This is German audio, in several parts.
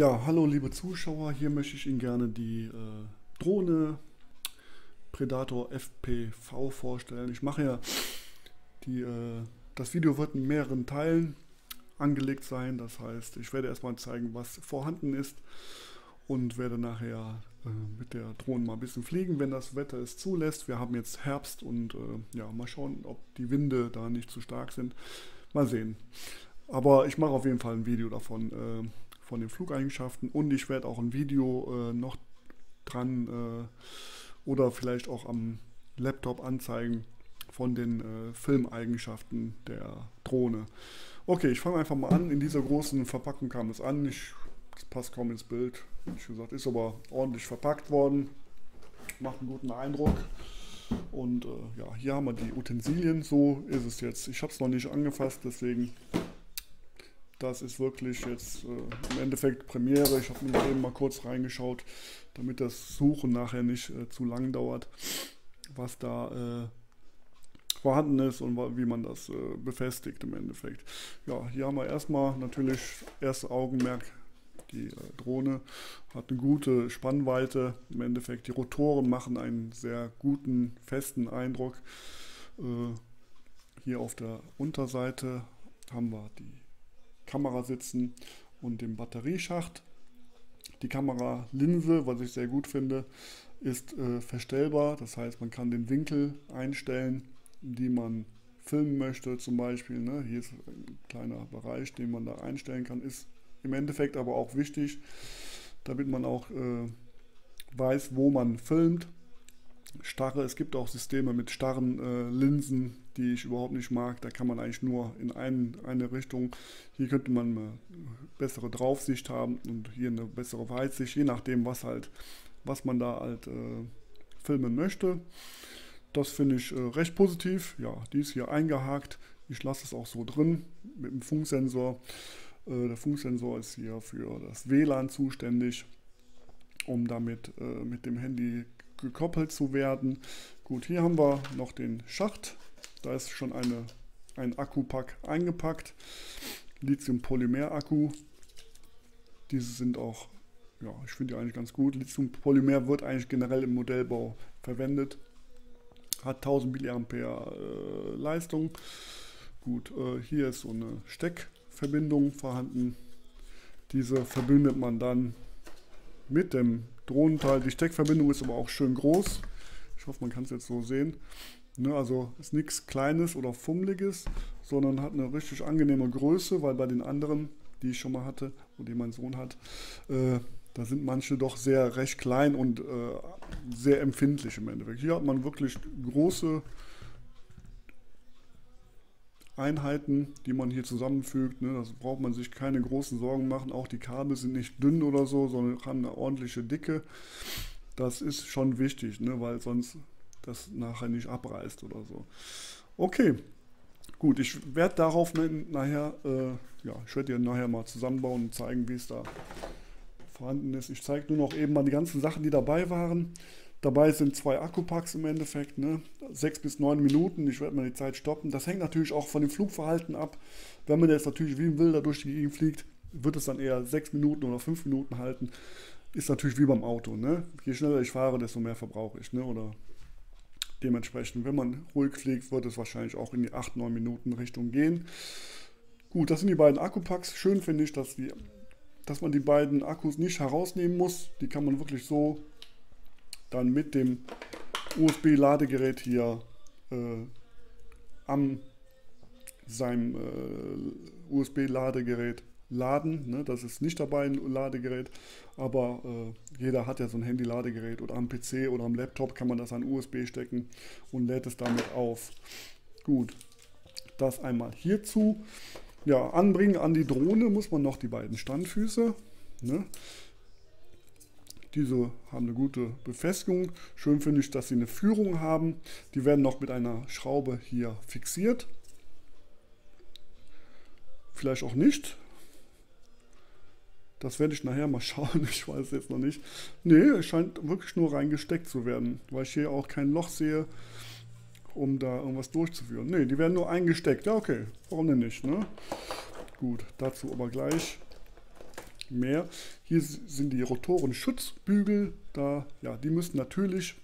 Ja, hallo liebe Zuschauer, hier möchte ich Ihnen gerne die äh, Drohne Predator FPV vorstellen. Ich mache ja die, äh, das Video wird in mehreren Teilen angelegt sein, das heißt, ich werde erstmal zeigen, was vorhanden ist und werde nachher äh, mit der Drohne mal ein bisschen fliegen, wenn das Wetter es zulässt. Wir haben jetzt Herbst und äh, ja, mal schauen, ob die Winde da nicht zu stark sind. Mal sehen. Aber ich mache auf jeden Fall ein Video davon, äh, von den Flugeigenschaften und ich werde auch ein Video äh, noch dran äh, oder vielleicht auch am Laptop anzeigen von den äh, Filmeigenschaften der Drohne. Okay, ich fange einfach mal an. In dieser großen Verpackung kam es an. Ich, das passt kaum ins Bild. Wie gesagt, ist aber ordentlich verpackt worden. Macht einen guten Eindruck. Und äh, ja, hier haben wir die Utensilien. So ist es jetzt. Ich habe es noch nicht angefasst, deswegen das ist wirklich jetzt äh, im Endeffekt Premiere. Ich habe mir eben mal kurz reingeschaut, damit das Suchen nachher nicht äh, zu lang dauert, was da äh, vorhanden ist und wie man das äh, befestigt im Endeffekt. Ja, hier haben wir erstmal natürlich erste Augenmerk. Die äh, Drohne hat eine gute Spannweite. Im Endeffekt die Rotoren machen einen sehr guten, festen Eindruck. Äh, hier auf der Unterseite haben wir die Kamera sitzen und dem Batterieschacht. Die Kameralinse, was ich sehr gut finde, ist äh, verstellbar. Das heißt, man kann den Winkel einstellen, die man filmen möchte zum Beispiel. Ne? Hier ist ein kleiner Bereich, den man da einstellen kann. Ist im Endeffekt aber auch wichtig, damit man auch äh, weiß, wo man filmt starre, es gibt auch Systeme mit starren äh, Linsen, die ich überhaupt nicht mag. Da kann man eigentlich nur in ein, eine Richtung. Hier könnte man eine bessere Draufsicht haben und hier eine bessere Weitsicht, je nachdem, was halt, was man da halt äh, filmen möchte. Das finde ich äh, recht positiv. Ja, die ist hier eingehakt. Ich lasse es auch so drin mit dem Funksensor. Äh, der Funksensor ist hier für das WLAN zuständig, um damit äh, mit dem Handy gekoppelt zu werden. Gut, hier haben wir noch den Schacht. Da ist schon eine, ein Akkupack eingepackt. Lithium-Polymer-Akku. Diese sind auch, ja, ich finde die eigentlich ganz gut. Lithium-Polymer wird eigentlich generell im Modellbau verwendet. Hat 1000 mAh äh, Leistung. Gut, äh, hier ist so eine Steckverbindung vorhanden. Diese verbindet man dann mit dem Drohnenteil. Die Steckverbindung ist aber auch schön groß. Ich hoffe, man kann es jetzt so sehen. Ne, also ist nichts Kleines oder Fummeliges, sondern hat eine richtig angenehme Größe, weil bei den anderen, die ich schon mal hatte und die mein Sohn hat, äh, da sind manche doch sehr recht klein und äh, sehr empfindlich im Endeffekt. Hier hat man wirklich große Einheiten, die man hier zusammenfügt. Ne? Das braucht man sich keine großen Sorgen machen. Auch die Kabel sind nicht dünn oder so, sondern haben eine ordentliche Dicke. Das ist schon wichtig, ne? weil sonst das nachher nicht abreißt oder so. Okay, gut. Ich werde darauf nachher, äh, ja, ich werde dir nachher mal zusammenbauen und zeigen, wie es da vorhanden ist. Ich zeige nur noch eben mal die ganzen Sachen, die dabei waren. Dabei sind zwei Akkupacks im Endeffekt, ne? sechs bis neun Minuten. Ich werde mal die Zeit stoppen. Das hängt natürlich auch von dem Flugverhalten ab. Wenn man jetzt natürlich wie ein Wilder durch die Gegend fliegt, wird es dann eher sechs Minuten oder fünf Minuten halten. Ist natürlich wie beim Auto. Ne? Je schneller ich fahre, desto mehr verbrauche ich. Ne? Oder dementsprechend, wenn man ruhig fliegt, wird es wahrscheinlich auch in die acht, neun Minuten Richtung gehen. Gut, das sind die beiden Akkupacks. Schön finde ich, dass, die, dass man die beiden Akkus nicht herausnehmen muss. Die kann man wirklich so dann mit dem USB-Ladegerät hier äh, an seinem äh, USB-Ladegerät laden. Ne? Das ist nicht dabei ein Ladegerät, aber äh, jeder hat ja so ein Handy-Ladegerät oder am PC oder am Laptop kann man das an USB stecken und lädt es damit auf. Gut, das einmal hierzu. Ja, anbringen an die Drohne muss man noch die beiden Standfüße. Ne? Diese haben eine gute Befestigung. Schön finde ich, dass sie eine Führung haben. Die werden noch mit einer Schraube hier fixiert. Vielleicht auch nicht. Das werde ich nachher mal schauen. Ich weiß jetzt noch nicht. Ne, es scheint wirklich nur reingesteckt zu werden, weil ich hier auch kein Loch sehe, um da irgendwas durchzuführen. Ne, die werden nur eingesteckt. Ja, okay. Warum denn nicht, ne? Gut, dazu aber gleich. Mehr. Hier sind die Rotorenschutzbügel, da, ja, die müssen natürlich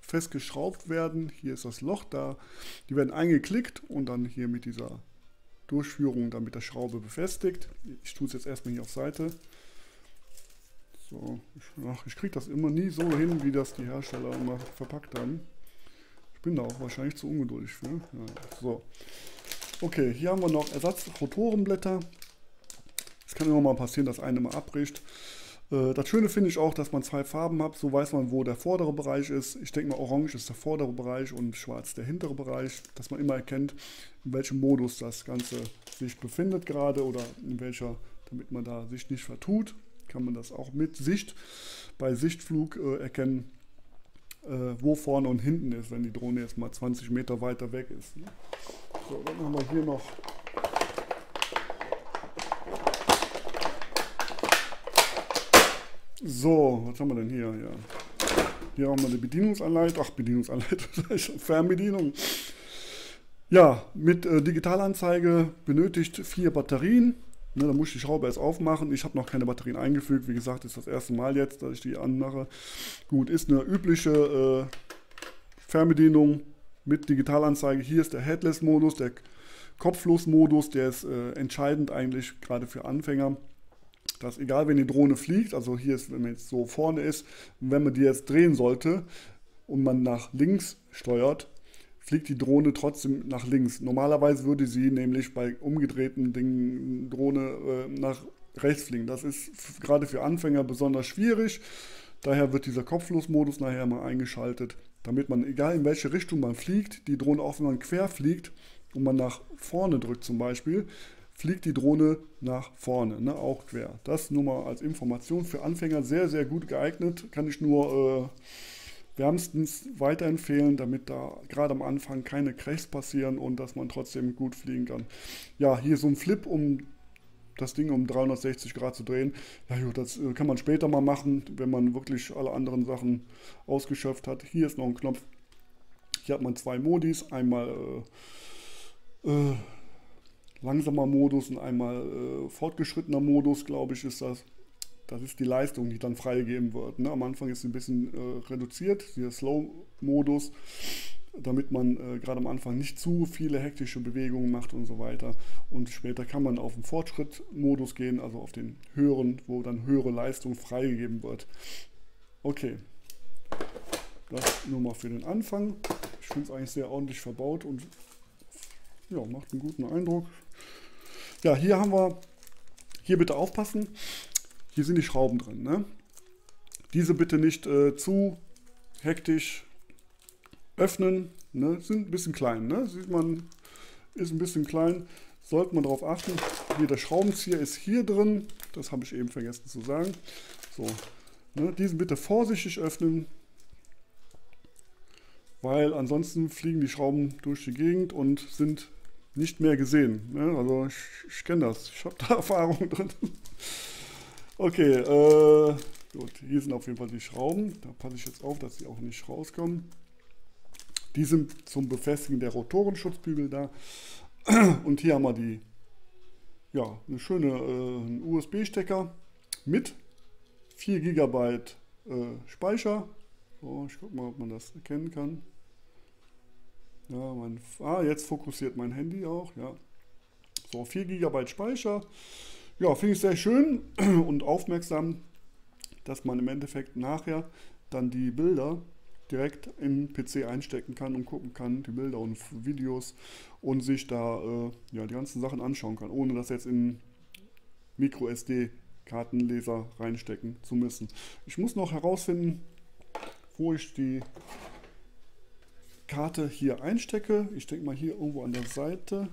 festgeschraubt werden. Hier ist das Loch da. Die werden eingeklickt und dann hier mit dieser Durchführung dann mit der Schraube befestigt. Ich tue es jetzt erstmal hier auf Seite. So, ich, ich kriege das immer nie so hin, wie das die Hersteller immer verpackt haben. Ich bin da auch wahrscheinlich zu ungeduldig für. Ja, so. Okay, hier haben wir noch Ersatzrotorenblätter. Kann immer mal passieren, dass eine mal abbricht. Äh, das Schöne finde ich auch, dass man zwei Farben hat. So weiß man, wo der vordere Bereich ist. Ich denke mal, orange ist der vordere Bereich und schwarz der hintere Bereich. Dass man immer erkennt, in welchem Modus das Ganze sich befindet gerade oder in welcher, damit man da sich nicht vertut, kann man das auch mit Sicht bei Sichtflug äh, erkennen, äh, wo vorne und hinten ist, wenn die Drohne jetzt mal 20 Meter weiter weg ist. Ne? So, dann haben wir hier noch So, was haben wir denn hier? Ja. Hier haben wir eine Bedienungsanleitung. Ach, Bedienungsanleitung, Fernbedienung. Ja, mit äh, Digitalanzeige benötigt vier Batterien. Ne, da muss ich die Schraube erst aufmachen. Ich habe noch keine Batterien eingefügt. Wie gesagt, ist das erste Mal jetzt, dass ich die anmache. Gut, ist eine übliche äh, Fernbedienung mit Digitalanzeige. Hier ist der Headless-Modus, der Kopflos-Modus. Der ist äh, entscheidend eigentlich gerade für Anfänger dass egal, wenn die Drohne fliegt, also hier ist, wenn man jetzt so vorne ist, wenn man die jetzt drehen sollte und man nach links steuert, fliegt die Drohne trotzdem nach links. Normalerweise würde sie nämlich bei umgedrehten Dingen Drohne äh, nach rechts fliegen. Das ist gerade für Anfänger besonders schwierig. Daher wird dieser Kopflosmodus nachher mal eingeschaltet, damit man, egal in welche Richtung man fliegt, die Drohne auch wenn man quer fliegt und man nach vorne drückt zum Beispiel, fliegt die Drohne nach vorne, ne, auch quer. Das nur mal als Information für Anfänger sehr, sehr gut geeignet. Kann ich nur äh, wärmstens weiterempfehlen, damit da gerade am Anfang keine Crashs passieren und dass man trotzdem gut fliegen kann. Ja, hier so ein Flip, um das Ding um 360 Grad zu drehen. Ja gut, das äh, kann man später mal machen, wenn man wirklich alle anderen Sachen ausgeschöpft hat. Hier ist noch ein Knopf. Hier hat man zwei Modis. Einmal äh, äh, langsamer Modus und einmal äh, fortgeschrittener Modus, glaube ich, ist das. Das ist die Leistung, die dann freigegeben wird. Ne? Am Anfang ist sie ein bisschen äh, reduziert, der Slow-Modus, damit man äh, gerade am Anfang nicht zu viele hektische Bewegungen macht und so weiter. Und später kann man auf den Fortschritt-Modus gehen, also auf den höheren, wo dann höhere Leistung freigegeben wird. Okay, das nur mal für den Anfang. Ich finde es eigentlich sehr ordentlich verbaut und ja, macht einen guten Eindruck. Ja, hier haben wir, hier bitte aufpassen, hier sind die Schrauben drin. Ne? Diese bitte nicht äh, zu hektisch öffnen, ne? sind ein bisschen klein, ne? sieht man, ist ein bisschen klein, sollte man darauf achten. Hier der Schraubenzieher ist hier drin, das habe ich eben vergessen zu sagen. So, ne? diesen bitte vorsichtig öffnen, weil ansonsten fliegen die Schrauben durch die Gegend und sind nicht mehr gesehen. Ne? Also ich, ich kenne das, ich habe da Erfahrung drin. okay, äh, gut, hier sind auf jeden Fall die Schrauben. Da passe ich jetzt auf, dass sie auch nicht rauskommen. Die sind zum Befestigen der Rotorenschutzbügel da. Und hier haben wir die, ja, eine schöne äh, USB-Stecker mit 4 GB äh, Speicher. So, ich gucke mal, ob man das erkennen kann. Ja, mein, ah, jetzt fokussiert mein Handy auch, ja. So, 4 GB Speicher. Ja, finde ich sehr schön und aufmerksam, dass man im Endeffekt nachher dann die Bilder direkt in PC einstecken kann und gucken kann, die Bilder und Videos und sich da äh, ja, die ganzen Sachen anschauen kann, ohne das jetzt in Micro SD Kartenleser reinstecken zu müssen. Ich muss noch herausfinden, wo ich die Karte hier einstecke. Ich denke mal hier irgendwo an der Seite.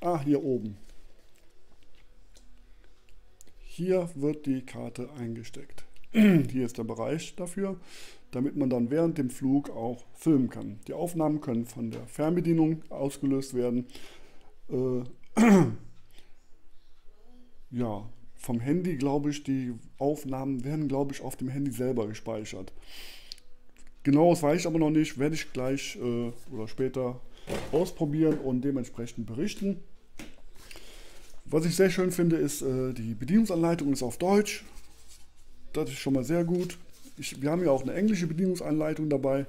Ah, hier oben. Hier wird die Karte eingesteckt. Hier ist der Bereich dafür, damit man dann während dem Flug auch filmen kann. Die Aufnahmen können von der Fernbedienung ausgelöst werden. Äh, ja, vom Handy glaube ich, die Aufnahmen werden glaube ich auf dem Handy selber gespeichert. Genau, das weiß ich aber noch nicht. Werde ich gleich äh, oder später ausprobieren und dementsprechend berichten. Was ich sehr schön finde, ist, äh, die Bedienungsanleitung ist auf Deutsch. Das ist schon mal sehr gut. Ich, wir haben ja auch eine englische Bedienungsanleitung dabei.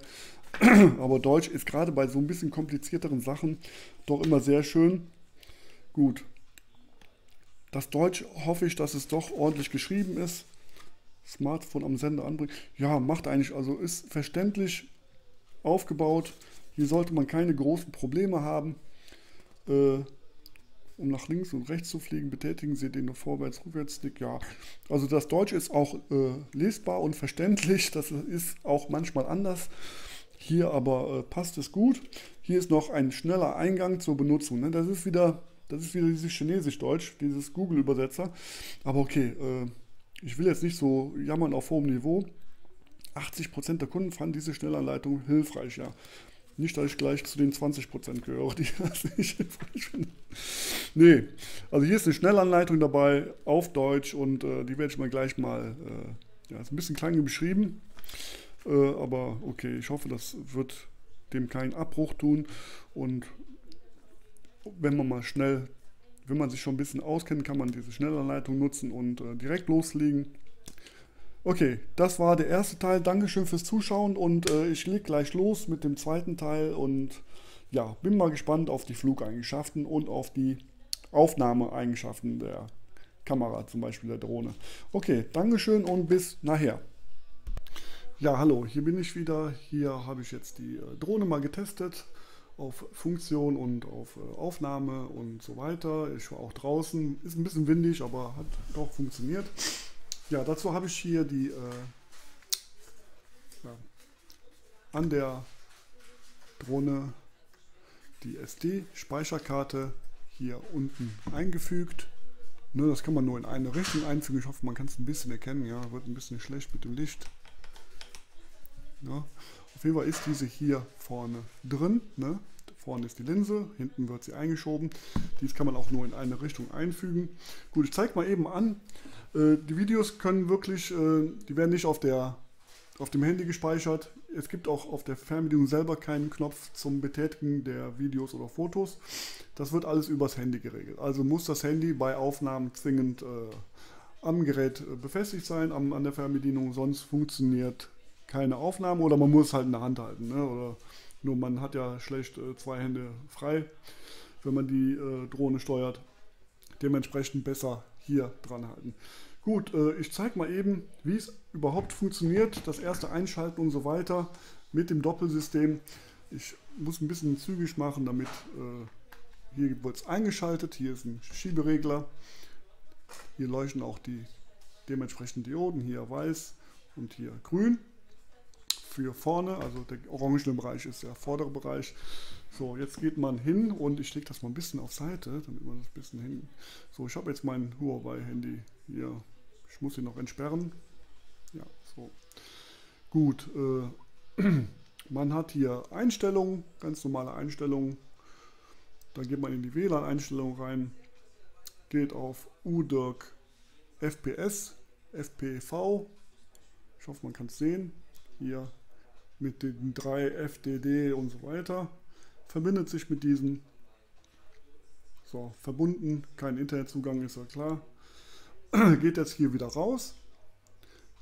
Aber Deutsch ist gerade bei so ein bisschen komplizierteren Sachen doch immer sehr schön. Gut. Das Deutsch hoffe ich, dass es doch ordentlich geschrieben ist. Smartphone am Sender anbringen. Ja, macht eigentlich, also ist verständlich aufgebaut. Hier sollte man keine großen Probleme haben. Äh, um nach links und rechts zu fliegen, betätigen Sie den Vorwärts-Rückwärts-Stick. Ja, also das Deutsch ist auch äh, lesbar und verständlich. Das ist auch manchmal anders. Hier aber äh, passt es gut. Hier ist noch ein schneller Eingang zur Benutzung. Ne? Das ist wieder, das ist wieder dieses Chinesisch-Deutsch, dieses Google-Übersetzer. Aber okay, äh, ich will jetzt nicht so jammern auf hohem Niveau. 80% der Kunden fanden diese Schnellanleitung hilfreich, ja. Nicht, dass ich gleich zu den 20% gehöre, die das nicht hilfreich finden. Nee, also hier ist eine Schnellanleitung dabei auf Deutsch und äh, die werde ich mal gleich mal, äh, ja, ist ein bisschen klein beschrieben, äh, aber okay, ich hoffe, das wird dem keinen Abbruch tun und wenn man mal schnell, wenn man sich schon ein bisschen auskennt, kann man diese Schnellanleitung nutzen und äh, direkt loslegen. Okay, das war der erste Teil. Dankeschön fürs Zuschauen und äh, ich leg gleich los mit dem zweiten Teil und ja, bin mal gespannt auf die Flugeigenschaften und auf die Aufnahmeeigenschaften der Kamera, zum Beispiel der Drohne. Okay, Dankeschön und bis nachher. Ja, hallo, hier bin ich wieder. Hier habe ich jetzt die äh, Drohne mal getestet auf Funktion und auf äh, Aufnahme und so weiter. Ich war auch draußen, ist ein bisschen windig, aber hat doch funktioniert. Ja, dazu habe ich hier die äh, ja, an der Drohne die SD-Speicherkarte hier unten eingefügt. Ne, das kann man nur in eine Richtung einfügen. Ich hoffe, man kann es ein bisschen erkennen. Ja, wird ein bisschen schlecht mit dem Licht. Ja, auf jeden Fall ist diese hier vorne drin. Ne? Vorne ist die Linse, hinten wird sie eingeschoben. Dies kann man auch nur in eine Richtung einfügen. Gut, ich zeige mal eben an, äh, die Videos können wirklich, äh, die werden nicht auf, der, auf dem Handy gespeichert. Es gibt auch auf der Fernbedienung selber keinen Knopf zum Betätigen der Videos oder Fotos. Das wird alles übers Handy geregelt. Also muss das Handy bei Aufnahmen zwingend äh, am Gerät äh, befestigt sein, am, an der Fernbedienung, sonst funktioniert keine Aufnahme oder man muss halt in der Hand halten. Ne? Oder nur man hat ja schlecht äh, zwei Hände frei, wenn man die äh, Drohne steuert. Dementsprechend besser hier dran halten. Gut, äh, ich zeige mal eben, wie es überhaupt funktioniert. Das erste Einschalten und so weiter mit dem Doppelsystem. Ich muss ein bisschen zügig machen, damit äh, hier wird es eingeschaltet. Hier ist ein Schieberegler. Hier leuchten auch die dementsprechenden Dioden. Hier weiß und hier grün für vorne, also der orangene Bereich ist der vordere Bereich. So, jetzt geht man hin und ich lege das mal ein bisschen auf Seite, damit man das ein bisschen hin. So, ich habe jetzt mein Huawei-Handy hier. Ich muss ihn noch entsperren. Ja, so. Gut, äh, man hat hier Einstellungen, ganz normale Einstellungen. Dann geht man in die WLAN-Einstellung rein, geht auf UDIRC FPS, FPV. Ich hoffe, man kann es sehen. Hier mit den drei FDD und so weiter. Verbindet sich mit diesen. So, verbunden, kein Internetzugang, ist ja klar. Geht jetzt hier wieder raus.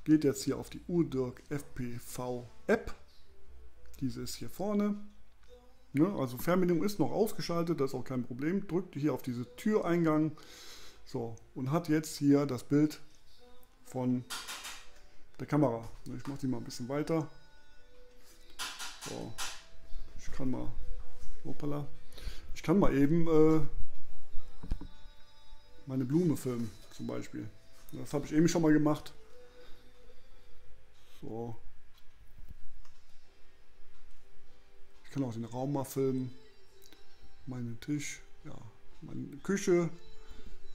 Geht jetzt hier auf die UDIRC FPV App. Diese ist hier vorne. Ne, also Fernbedienung ist noch ausgeschaltet, das ist auch kein Problem. Drückt hier auf diese Türeingang. So, und hat jetzt hier das Bild von der Kamera. Ich mache die mal ein bisschen weiter. So. Ich kann mal. Hoppala. Ich kann mal eben äh, meine Blume filmen, zum Beispiel. Das habe ich eben schon mal gemacht. So. Ich kann auch den Raum mal filmen. Meinen Tisch, ja, meine Küche.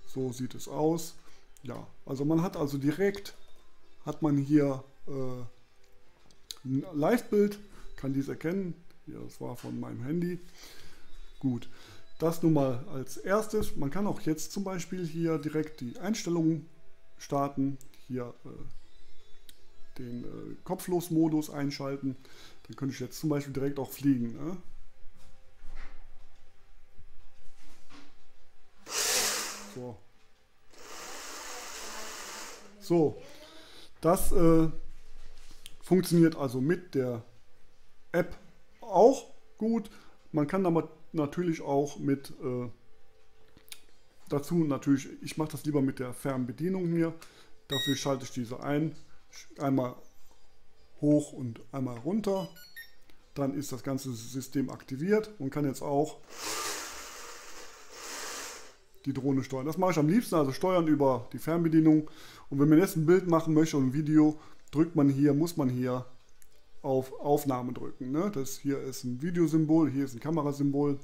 So sieht es aus. Ja, also man hat also direkt, hat man hier äh, ein Live-Bild kann dies erkennen. Ja, das war von meinem Handy. Gut, das nun mal als erstes. Man kann auch jetzt zum Beispiel hier direkt die Einstellungen starten. Hier äh, den äh, Kopflos-Modus einschalten. Dann könnte ich jetzt zum Beispiel direkt auch fliegen. Ne? So. So, das äh, funktioniert also mit der App auch gut. Man kann aber natürlich auch mit äh, dazu natürlich, ich mache das lieber mit der Fernbedienung hier. Dafür schalte ich diese ein, einmal hoch und einmal runter. Dann ist das ganze System aktiviert und kann jetzt auch die Drohne steuern. Das mache ich am liebsten, also steuern über die Fernbedienung. Und wenn man jetzt ein Bild machen möchte und ein Video, drückt man hier, muss man hier auf Aufnahme drücken. Ne? Das hier ist ein Videosymbol, hier ist ein Kamerasymbol.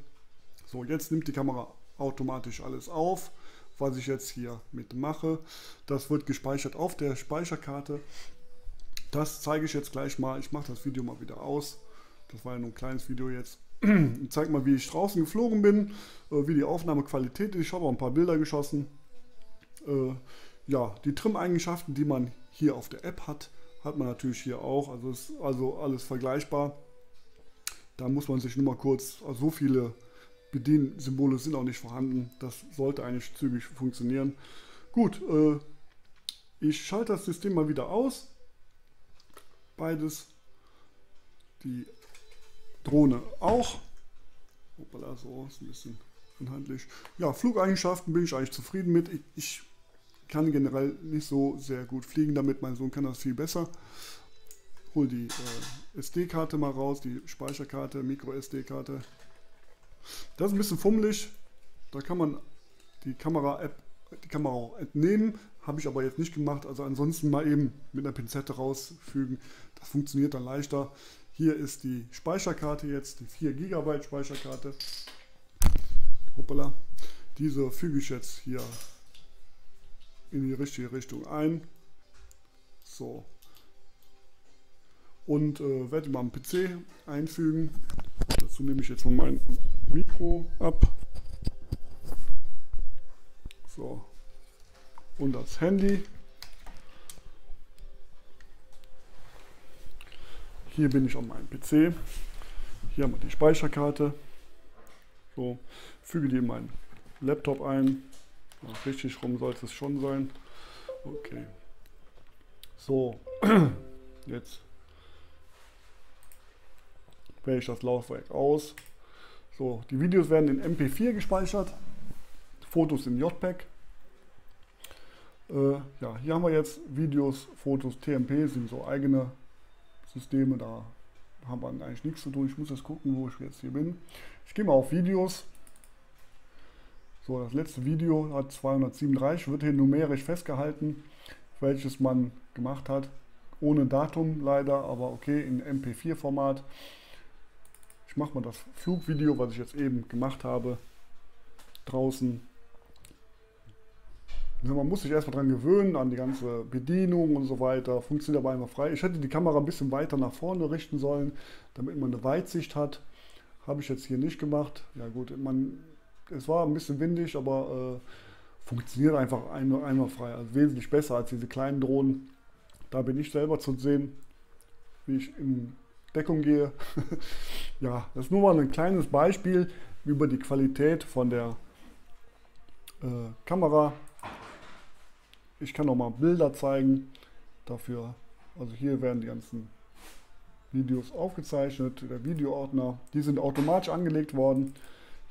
So, jetzt nimmt die Kamera automatisch alles auf, was ich jetzt hier mitmache. Das wird gespeichert auf der Speicherkarte. Das zeige ich jetzt gleich mal. Ich mache das Video mal wieder aus. Das war ja nur ein kleines Video jetzt. Ich zeige mal, wie ich draußen geflogen bin, äh, wie die Aufnahmequalität ist. Ich habe auch ein paar Bilder geschossen. Äh, ja, die Trim-Eigenschaften, die man hier auf der App hat, hat man natürlich hier auch. Also ist also alles vergleichbar. Da muss man sich nur mal kurz, also so viele Bediensymbole sind auch nicht vorhanden. Das sollte eigentlich zügig funktionieren. Gut, äh, ich schalte das System mal wieder aus. Beides. Die Drohne auch. Hoppala, so ist ein bisschen inhaltlich. Ja, Flugeigenschaften bin ich eigentlich zufrieden mit. Ich, ich kann generell nicht so sehr gut fliegen damit. Mein Sohn kann das viel besser. Hol die äh, SD-Karte mal raus, die Speicherkarte, Micro-SD-Karte. Das ist ein bisschen fummelig. Da kann man die Kamera-App, die Kamera auch entnehmen. Habe ich aber jetzt nicht gemacht. Also ansonsten mal eben mit einer Pinzette rausfügen. Das funktioniert dann leichter. Hier ist die Speicherkarte jetzt, die 4 GB Speicherkarte. Hoppala. Diese füge ich jetzt hier in die richtige Richtung ein. So. Und äh, werde mal am PC einfügen. Dazu nehme ich jetzt mal mein Mikro ab. So. Und das Handy. Hier bin ich auf meinem PC. Hier haben wir die Speicherkarte. So, füge die in meinen Laptop ein. Richtig rum soll es schon sein. Okay. So, jetzt wähle ich das Laufwerk aus. So, die Videos werden in MP4 gespeichert, Fotos in JPEG. Äh, ja, hier haben wir jetzt Videos, Fotos, TMP sind so eigene Systeme, da haben wir eigentlich nichts zu tun. Ich muss jetzt gucken, wo ich jetzt hier bin. Ich gehe mal auf Videos. So, das letzte Video hat 237, wird hier numerisch festgehalten, welches man gemacht hat. Ohne Datum leider, aber okay, in MP4-Format. Ich mache mal das Flugvideo, was ich jetzt eben gemacht habe, draußen. Man muss sich erstmal dran gewöhnen, an die ganze Bedienung und so weiter. Funktioniert aber einfach frei. Ich hätte die Kamera ein bisschen weiter nach vorne richten sollen, damit man eine Weitsicht hat. Habe ich jetzt hier nicht gemacht. Ja gut, man es war ein bisschen windig, aber äh, funktioniert einfach ein, einwandfrei. Also wesentlich besser als diese kleinen Drohnen. Da bin ich selber zu sehen, wie ich in Deckung gehe. ja, das ist nur mal ein kleines Beispiel über die Qualität von der äh, Kamera. Ich kann auch mal Bilder zeigen dafür. Also hier werden die ganzen Videos aufgezeichnet, der Videoordner. Die sind automatisch angelegt worden.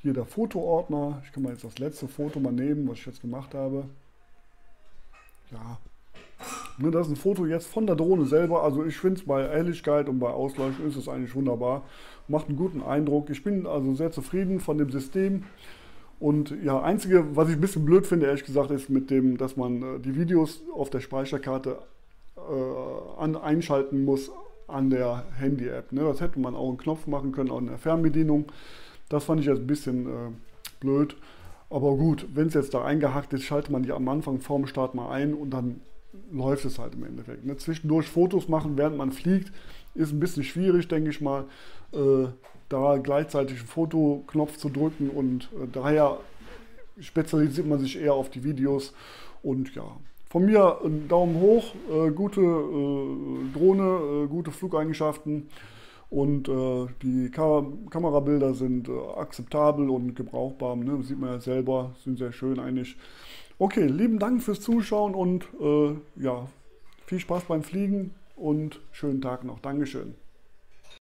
Hier der Fotoordner. Ich kann mal jetzt das letzte Foto mal nehmen, was ich jetzt gemacht habe. Ja. Ne, das ist ein Foto jetzt von der Drohne selber. Also ich finde es bei Helligkeit und bei Ausleuchtung ist es eigentlich wunderbar. Macht einen guten Eindruck. Ich bin also sehr zufrieden von dem System. Und ja, einzige, was ich ein bisschen blöd finde, ehrlich gesagt, ist mit dem, dass man äh, die Videos auf der Speicherkarte äh, an, einschalten muss an der Handy-App. Ne? Das hätte man auch einen Knopf machen können, auch in der Fernbedienung. Das fand ich jetzt ein bisschen äh, blöd. Aber gut, wenn es jetzt da eingehackt ist, schaltet man die am Anfang vorm Start mal ein und dann läuft es halt im Endeffekt. Ne? Zwischendurch Fotos machen, während man fliegt, ist ein bisschen schwierig, denke ich mal, äh, da gleichzeitig einen Fotoknopf zu drücken und äh, daher spezialisiert man sich eher auf die Videos und ja. Von mir einen Daumen hoch, äh, gute äh, Drohne, äh, gute Flugeigenschaften und äh, die Kam Kamerabilder sind äh, akzeptabel und gebrauchbar. Ne? Sieht man ja selber, sind sehr schön eigentlich. Okay, lieben Dank fürs Zuschauen und äh, ja, viel Spaß beim Fliegen und schönen Tag noch. Dankeschön.